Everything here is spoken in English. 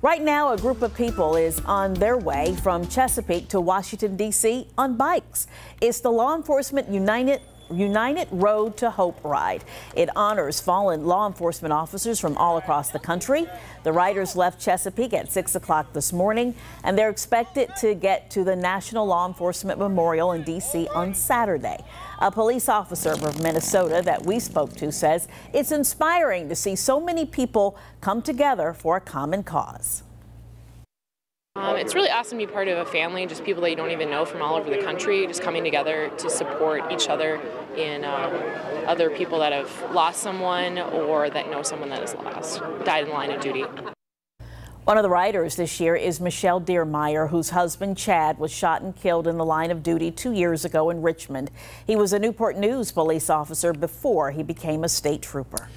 Right now, a group of people is on their way from Chesapeake to Washington, D.C. on bikes. It's the Law Enforcement United United Road to Hope ride. It honors fallen law enforcement officers from all across the country. The riders left Chesapeake at 6 o'clock this morning, and they're expected to get to the National Law Enforcement Memorial in D.C. on Saturday. A police officer from Minnesota that we spoke to says it's inspiring to see so many people come together for a common cause. Um, it's really awesome to be part of a family, just people that you don't even know from all over the country, just coming together to support each other in uh, other people that have lost someone or that know someone that has lost, died in the line of duty. One of the riders this year is Michelle Dermyer, whose husband Chad was shot and killed in the line of duty two years ago in Richmond. He was a Newport News police officer before he became a state trooper.